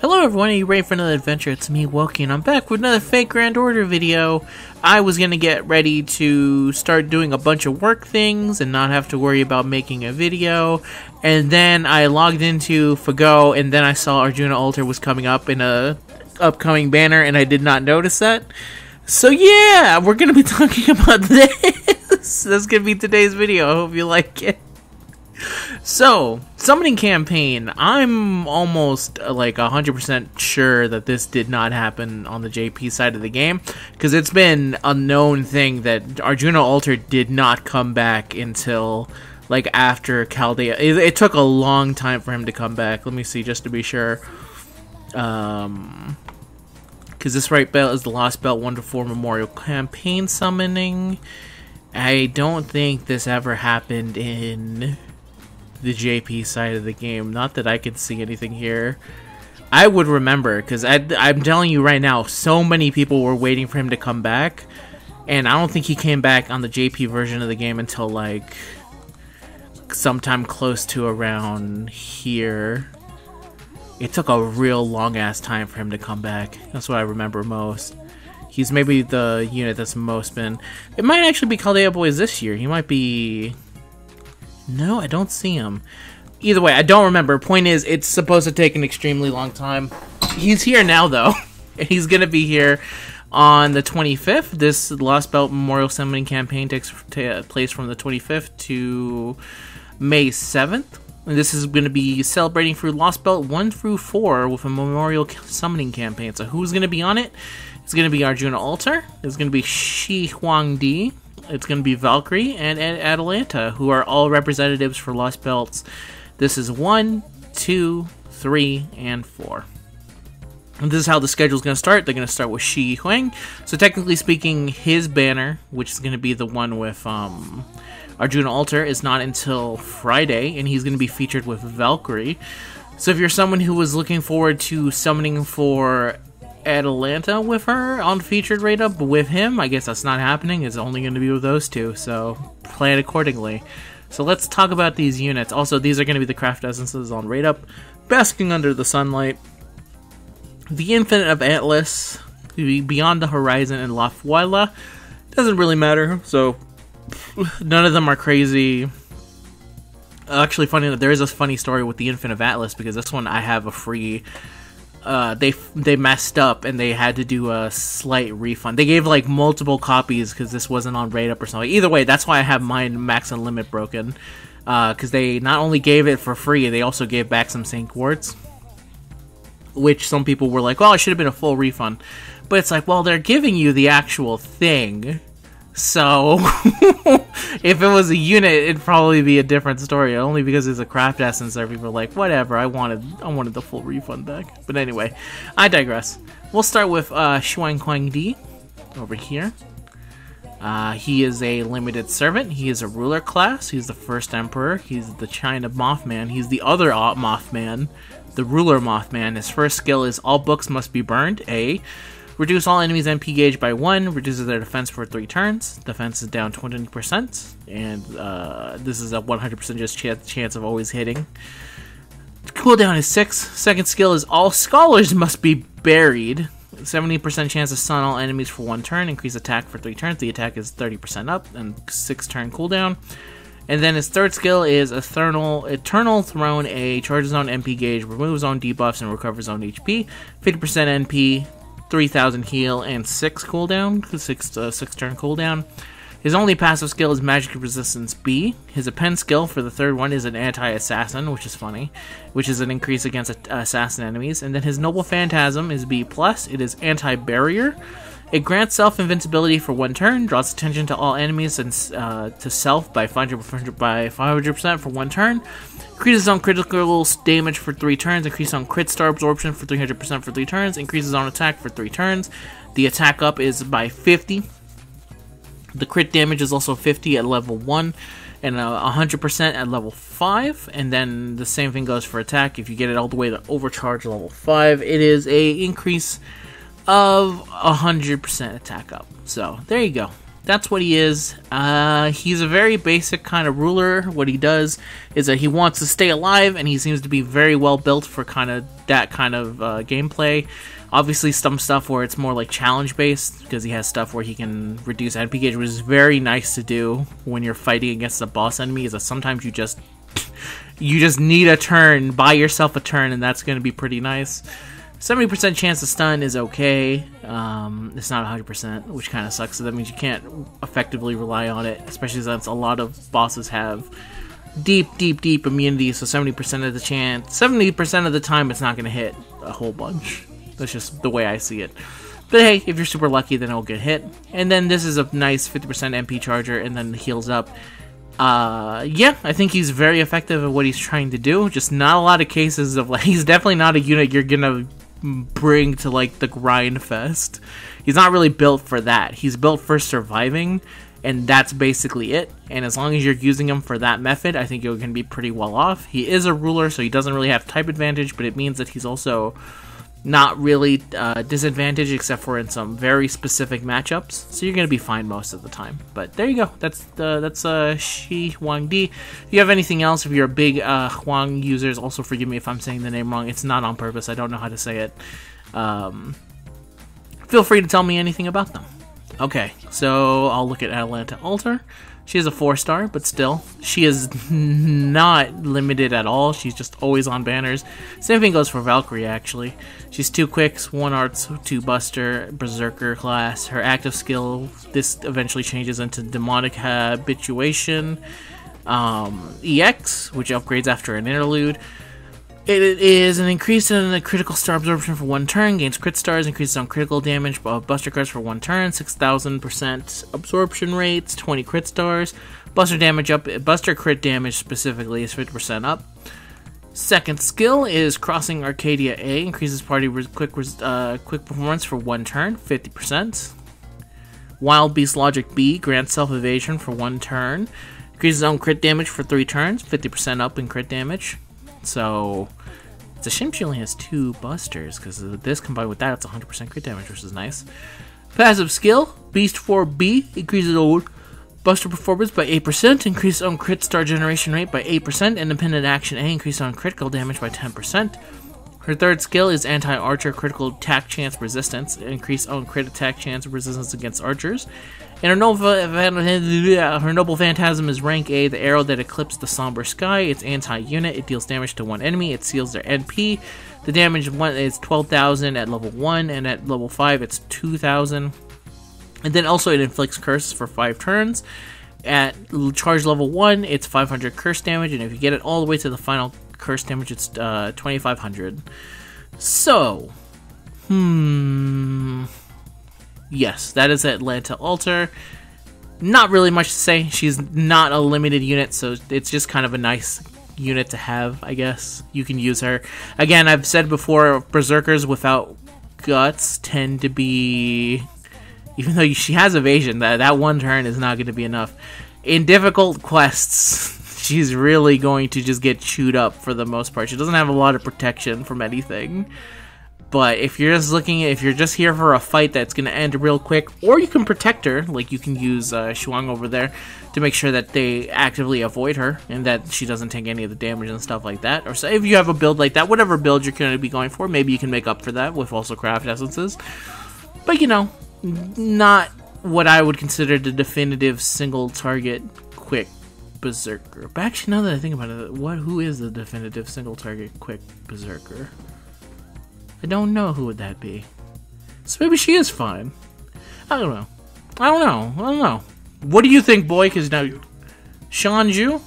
Hello everyone, are you ready for another adventure? It's me, Wokey, and I'm back with another Fate Grand Order video. I was gonna get ready to start doing a bunch of work things and not have to worry about making a video. And then I logged into Fago, and then I saw Arjuna Alter was coming up in a upcoming banner, and I did not notice that. So yeah, we're gonna be talking about this. That's gonna be today's video. I hope you like it. So, summoning campaign. I'm almost uh, like 100% sure that this did not happen on the JP side of the game because it's been a known thing that Arjuna Alter did not come back until like after Chaldea. It, it took a long time for him to come back. Let me see just to be sure. Um because this right belt is the Lost Belt 1 to 4 Memorial Campaign summoning. I don't think this ever happened in the JP side of the game. Not that I can see anything here. I would remember because I'm telling you right now, so many people were waiting for him to come back, and I don't think he came back on the JP version of the game until like sometime close to around here. It took a real long ass time for him to come back. That's what I remember most. He's maybe the unit that's most been. It might actually be Chaldea Boys this year. He might be no, I don't see him. Either way, I don't remember. Point is, it's supposed to take an extremely long time. He's here now, though. He's going to be here on the 25th. This Lost Belt Memorial Summoning Campaign takes place from the 25th to May 7th. And this is going to be celebrating through Lost Belt 1 through 4 with a Memorial Summoning Campaign. So who's going to be on it? It's going to be Arjuna Alter. It's going to be Shi Huang Di it's going to be Valkyrie and, and Atalanta, who are all representatives for Lost Belts. This is one, two, three, and four. And this is how the schedule is going to start. They're going to start with Shi Huang. So technically speaking, his banner, which is going to be the one with um, Arjuna Alter, is not until Friday, and he's going to be featured with Valkyrie. So if you're someone who was looking forward to summoning for Atalanta with her on featured rate up with him. I guess that's not happening. It's only going to be with those two, so plan accordingly. So let's talk about these units. Also, these are going to be the craft essences on rate up. Basking under the sunlight. The Infinite of Atlas, Beyond the Horizon, and La Fuela. Doesn't really matter, so none of them are crazy. Actually, funny that there is a funny story with the Infinite of Atlas because this one I have a free uh, they they messed up and they had to do a slight refund. They gave like multiple copies because this wasn't on rate up or something. Either way, that's why I have mine max and limit broken. Because uh, they not only gave it for free, they also gave back some Saint Quartz, which some people were like, "Well, it should have been a full refund." But it's like, well, they're giving you the actual thing so, if it was a unit, it'd probably be a different story. Only because it's a craft essence, that people are like, whatever. I wanted, I wanted the full refund back. But anyway, I digress. We'll start with uh, Shi Huang Di over here. Uh, he is a limited servant. He is a ruler class. He's the first emperor. He's the China Mothman. He's the other Mothman, the ruler Mothman. His first skill is all books must be burned. A Reduce all enemies' NP gauge by 1, reduces their defense for 3 turns. Defense is down 20%, and uh, this is a 100% just ch- chance of always hitting. Cooldown is 6. Second skill is all scholars must be buried. 70% chance to stun all enemies for 1 turn, increase attack for 3 turns. The attack is 30% up, and 6 turn cooldown. And then his third skill is a Eternal Eternal Throne. A charges on NP gauge, removes on debuffs, and recovers on HP. 50% NP, 3000 heal, and 6 cooldown, 6, uh, six turn cooldown. His only passive skill is Magic Resistance B. His append skill for the third one is an Anti-Assassin, which is funny, which is an increase against assassin enemies. And then his Noble Phantasm is B+, plus. it is Anti-Barrier. It grants self invincibility for one turn, draws attention to all enemies and uh, to self by 500 by 500% for one turn, increases on critical damage for three turns, increases on crit star absorption for 300% for three turns, increases on attack for three turns. The attack up is by 50. The crit damage is also 50 at level 1 and uh, 100% at level 5 and then the same thing goes for attack if you get it all the way to overcharge level 5 it is a increase of 100% attack up. So, there you go. That's what he is. Uh, he's a very basic kind of ruler. What he does is that he wants to stay alive, and he seems to be very well built for kind of that kind of uh, gameplay. Obviously, some stuff where it's more like challenge based because he has stuff where he can reduce NP gauge, which is very nice to do when you're fighting against a boss enemy. Is that sometimes you just you just need a turn, buy yourself a turn, and that's going to be pretty nice. 70% chance to stun is okay. Um, it's not 100%, which kind of sucks. So that means you can't effectively rely on it, especially since a lot of bosses have deep, deep, deep immunity. So 70% of the chance, 70% of the time, it's not going to hit a whole bunch. That's just the way I see it. But hey, if you're super lucky, then it'll get hit. And then this is a nice 50% NP charger, and then heals up. Uh, yeah, I think he's very effective at what he's trying to do. Just not a lot of cases of like, he's definitely not a unit you're gonna bring to like the grind fest. He's not really built for that. He's built for surviving, and that's basically it. And as long as you're using him for that method, I think you're going to be pretty well off. He is a ruler, so he doesn't really have type advantage, but it means that he's also not really uh, disadvantaged except for in some very specific matchups. So you're going to be fine most of the time. But there you go. That's the that's uh, Shi Huang Di. If you have anything else, if you're a big uh, Huang users, also forgive me if I'm saying the name wrong. It's not on purpose. I don't know how to say it. Um, feel free to tell me anything about them. Okay, so I'll look at Atlanta Alter. She is a four star, but still, she is not limited at all. She's just always on banners. Same thing goes for Valkyrie, actually. She's two quicks, one arts, two buster, berserker class. Her active skill, this eventually changes into demonic habituation. Um, EX, which upgrades after an interlude. It is an increase in the critical star absorption for one turn, gains crit stars, increases on critical damage of buster cards for one turn, 6000% absorption rates, 20 crit stars. Buster damage up, buster crit damage specifically is 50% up. Second skill is Crossing Arcadia A, increases party quick uh, quick performance for one turn, 50%. Wild Beast Logic B grants self evasion for one turn, increases own crit damage for three turns, 50% up in crit damage. So it's a shame she only has two busters, because this combined with that, it's 100% crit damage, which is nice. Passive skill, Beast 4B, increases old buster performance by 8%, increase on crit star generation rate by 8%, independent action A, increase on critical damage by 10%. Her third skill is anti-archer critical attack chance resistance, increase on crit attack chance resistance against archers. And her noble, phantasm is rank A, the arrow that eclipses the somber sky. It's anti-unit. It deals damage to one enemy. It seals their NP. The damage is 12,000 at level 1, and at level 5 it's 2,000. And then also it inflicts curses for 5 turns. At charge level 1, it's 500 curse damage, and if you get it all the way to the final curse damage, it's uh, 2,500. So, hmm yes, that is Atlanta Alter. Not really much to say. She's not a limited unit, so it's just kind of a nice unit to have, I guess. You can use her. Again, I've said before, Berserkers without guts tend to be. Even though she has evasion, that, that one turn is not going to be enough. In difficult quests, she's really going to just get chewed up for the most part. She doesn't have a lot of protection from anything. But if you're just looking, if you're just here for a fight that's going to end real quick, or you can protect her, like you can use uh, Shuang over there to make sure that they actively avoid her and that she doesn't take any of the damage and stuff like that. Or so if you have a build like that, whatever build you're going to be going for, maybe you can make up for that with also craft essences. But you know, not what I would consider the definitive single target quick berserker. But actually, now that I think about it, what who is the definitive single target quick berserker? I don't know who would that be. So maybe she is fine. I don't know. I don't know. I don't know. What do you think, boy? Because now, Sean Ju.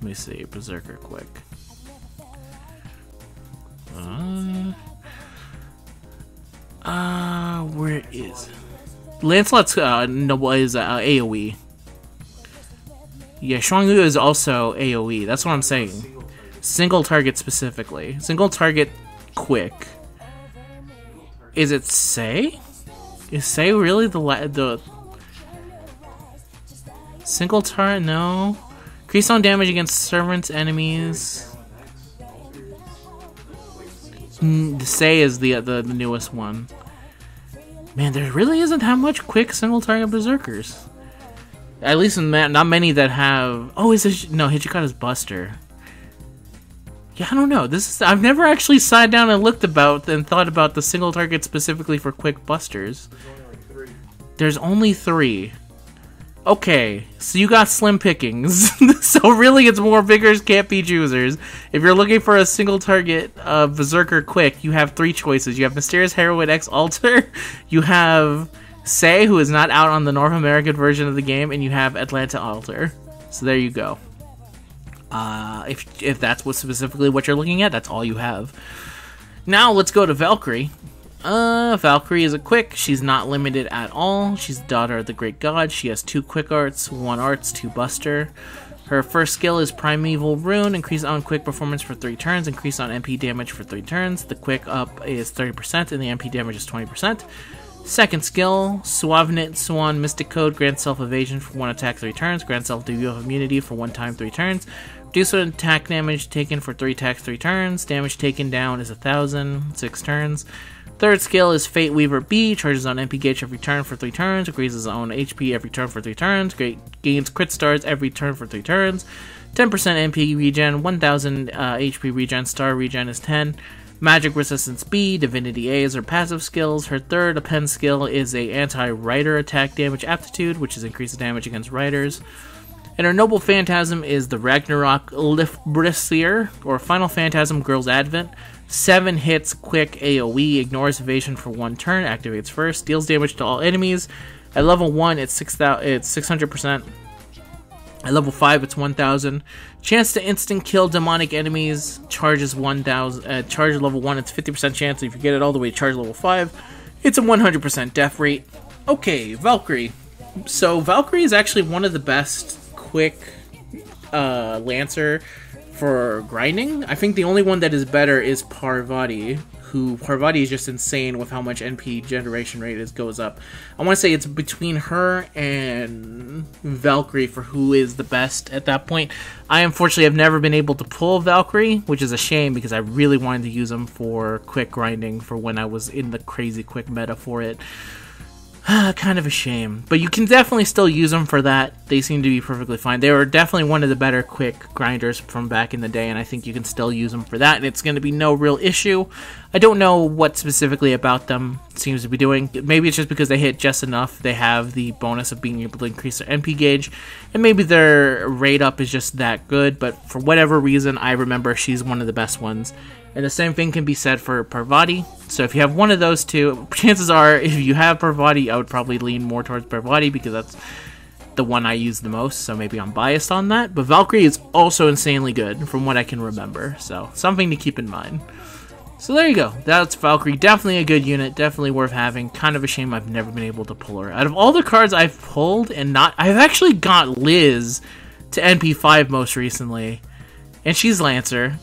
Let me see, Berserker quick. Uh, uh where is Lancelot's uh, noble is uh, AOE. Yeah, Shuangyu is also AOE. That's what I'm saying. Single target specifically. Single target quick. Is it Say? Is Say really the the single target? No. Increase on damage against servants, enemies. Sei is the, the the newest one. Man, there really isn't that much quick single target berserkers. At least in that, not many that have. Oh, is it no Hijikata's Buster? Yeah, I don't know. This is I've never actually sat down and looked about and thought about the single target specifically for quick busters. There's only three. Okay, so you got slim pickings. so really, it's more beggars can't be choosers. If you're looking for a single target uh, Berserker quick, you have three choices. You have Mysterious Heroine X Alter, you have Sei, who is not out on the North American version of the game, and you have Atlanta Alter. So there you go. Uh, if if that's what specifically what you're looking at, that's all you have. Now let's go to Valkyrie. Uh, Valkyrie is a quick. She's not limited at all. She's the daughter of the great god. She has two quick arts, one arts, two buster. Her first skill is Primeval Rune, increase on quick performance for 3 turns, increase on NP damage for 3 turns. The quick up is 30% and the NP damage is 20%. Second skill, Suavenit Swan Mystic Code, grants self evasion for 1 attack 3 turns, grants self debuff immunity for 1 time 3 turns. Reduce attack damage taken for 3 attacks 3 turns. Damage taken down is 1000, 6 turns. Third skill is Fate Weaver B, charges on NP gauge every turn for 3 turns, increases own HP every turn for 3 turns, Great, gains crit stars every turn for 3 turns, 10% NP regen, 1000 uh, HP regen, star regen is 10, Magic Resistance B, Divinity A is her passive skills. Her third append skill is a anti-rider attack damage aptitude, which is increased damage against riders. And her noble phantasm is the Ragnarok Lífþrasir, or Final Phantasm Girl's Advent. Seven hits, quick AoE, ignores evasion for one turn, activates first, deals damage to all enemies. At level one, it's six it's six hundred percent. At level five, it's one thousand. Chance to instant kill demonic enemies. Charges one thousand. Uh, charge level one, it's fifty percent chance. If you get it all the way to charge level five, it's a one hundred percent death rate. Okay, Valkyrie. So Valkyrie is actually one of the best quick uh, Lancer for grinding. I think the only one that is better is Parvati, who Parvati is just insane with how much NP generation rate is goes up. I want to say it's between her and Valkyrie for who is the best at that point. I unfortunately have never been able to pull Valkyrie, which is a shame because I really wanted to use them for quick grinding for when I was in the crazy quick meta for it. kind of a shame. But you can definitely still use them for that. They seem to be perfectly fine. They were definitely one of the better quick grinders from back in the day, and I think you can still use them for that, and it's going to be no real issue. I don't know what specifically about them seems to be doing. Maybe it's just because they hit just enough. They have the bonus of being able to increase their NP gauge, and maybe their rate up is just that good, but for whatever reason, I remember she's one of the best ones. And the same thing can be said for Parvati. So if you have one of those two, chances are if you have Parvati, I would probably lean more towards Parvati because that's the one I use the most, so maybe I'm biased on that. But Valkyrie is also insanely good from what I can remember, so something to keep in mind. So there you go. That's Valkyrie. Definitely a good unit. Definitely worth having. Kind of a shame I've never been able to pull her. Out of all the cards I've pulled and not... I've actually got Liz to NP5 most recently. And she's Lancer.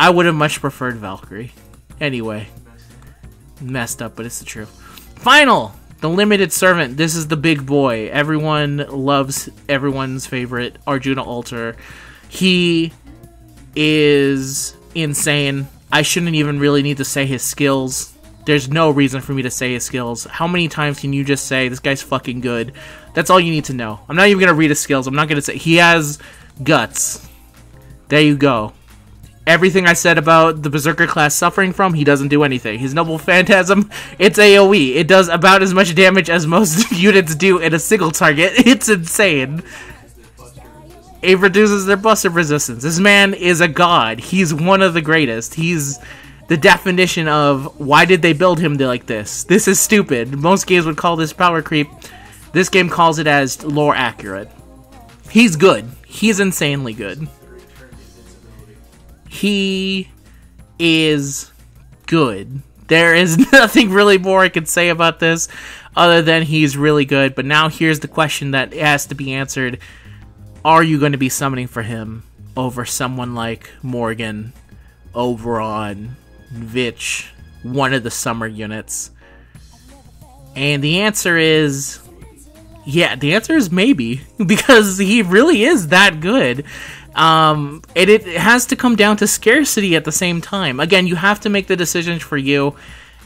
I would have much preferred Valkyrie. Anyway, messed up, but it's the truth. Final, the limited servant. This is the big boy. Everyone loves everyone's favorite Arjuna Alter. He is insane. I shouldn't even really need to say his skills. There's no reason for me to say his skills. How many times can you just say this guy's fucking good? That's all you need to know. I'm not even gonna read his skills. I'm not gonna say he has guts. There you go everything I said about the Berserker class suffering from, he doesn't do anything. His Noble Phantasm, it's AoE. It does about as much damage as most units do in a single target. It's insane. It reduces their buster resistance. This man is a god. He's one of the greatest. He's the definition of why did they build him like this? This is stupid. Most games would call this power creep. This game calls it as lore accurate. He's good. He's insanely good he is good. There is nothing really more I can say about this other than he's really good. But now here's the question that has to be answered Are you going to be summoning for him over someone like Morgan, Oberon, Vich, one of the summer units? And the answer is yeah, the answer is maybe because he really is that good. Um, it, it has to come down to scarcity at the same time. Again, you have to make the decisions for you.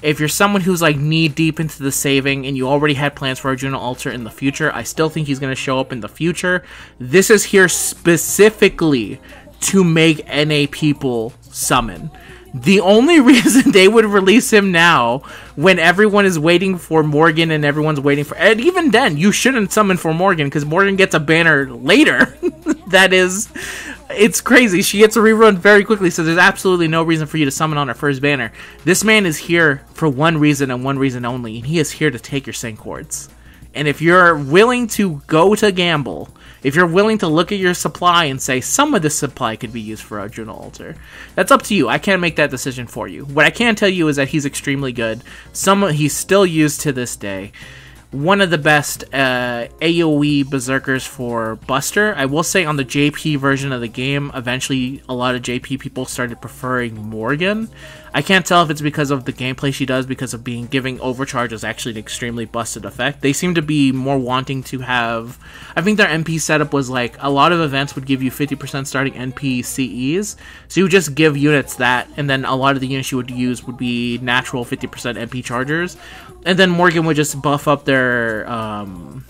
If you're someone who's like knee deep into the saving and you already had plans for Arjuna Alter in the future, I still think he's going to show up in the future. This is here specifically to make NA people summon. The only reason they would release him now, when everyone is waiting for Morgan and everyone's waiting for, and even then, you shouldn't summon for Morgan because Morgan gets a banner later. that is, it's crazy. She gets a rerun very quickly, so there's absolutely no reason for you to summon on her first banner. This man is here for one reason and one reason only, and he is here to take your Saint Quartz. And if you're willing to go to gamble if you're willing to look at your supply and say some of this supply could be used for a Arjuna Alter, that's up to you. I can't make that decision for you. What I can tell you is that he's extremely good. Some he's still used to this day one of the best uh, AoE berserkers for Buster. I will say on the JP version of the game, eventually a lot of JP people started preferring Morgan. I can't tell if it's because of the gameplay she does, because of being giving overcharge is actually an extremely busted effect. They seem to be more wanting to have. I think their NP setup was like a lot of events would give you 50% starting NP CEs, so you just give units that, and then a lot of the units you would use would be natural 50% NP chargers and then Morgan would just buff up their um,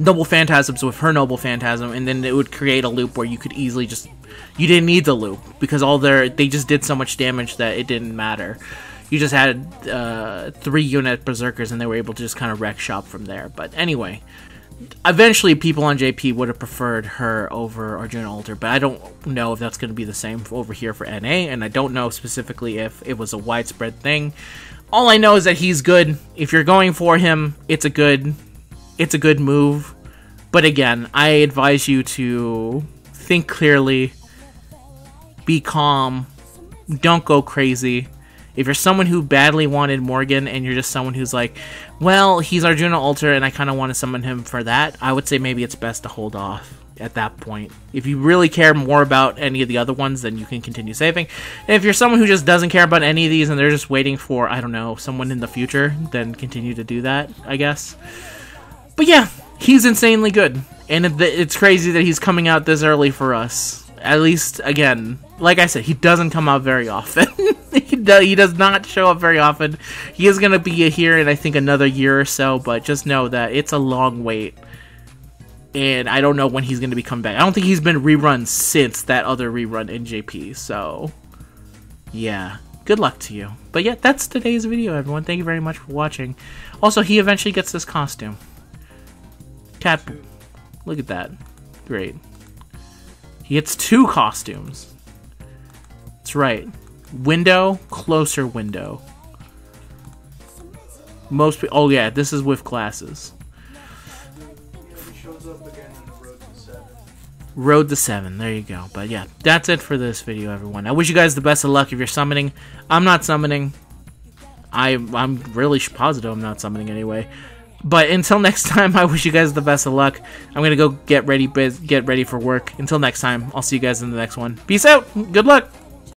noble phantasms with her noble phantasm, and then it would create a loop where you could easily just you didn't need the loop because all their they just did so much damage that it didn't matter. You just had uh, three unit berserkers, and they were able to just kind of wreck shop from there. But anyway, eventually people on JP would have preferred her over Arjuna Alter, but I don't know if that's going to be the same over here for NA, and I don't know specifically if it was a widespread thing all I know is that he's good. If you're going for him, it's a good it's a good move. But again, I advise you to think clearly, be calm, don't go crazy. If you're someone who badly wanted Morgan and you're just someone who's like, well, he's Arjuna Alter and I kind of want to summon him for that, I would say maybe it's best to hold off at that point. If you really care more about any of the other ones, then you can continue saving. And if you're someone who just doesn't care about any of these and they're just waiting for, I don't know, someone in the future, then continue to do that, I guess. But yeah, he's insanely good. And it's crazy that he's coming out this early for us. At least, again, like I said, he doesn't come out very often. he, does, he does not show up very often. He is going to be here in, I think, another year or so, but just know that it's a long wait and I don't know when he's going to be coming back. I don't think he's been rerun since that other rerun in JP. So, yeah, good luck to you. But yeah, that's today's video, everyone. Thank you very much for watching. Also, he eventually gets this costume. Cat, look at that, great. He gets two costumes. That's right. Window, closer window. Most. Oh yeah, this is with glasses. Road to 7. There you go. But yeah, that's it for this video, everyone. I wish you guys the best of luck if you're summoning. I'm not summoning. I, I'm really positive I'm not summoning anyway. But until next time, I wish you guys the best of luck. I'm gonna go get ready, get ready for work. Until next time, I'll see you guys in the next one. Peace out. Good luck.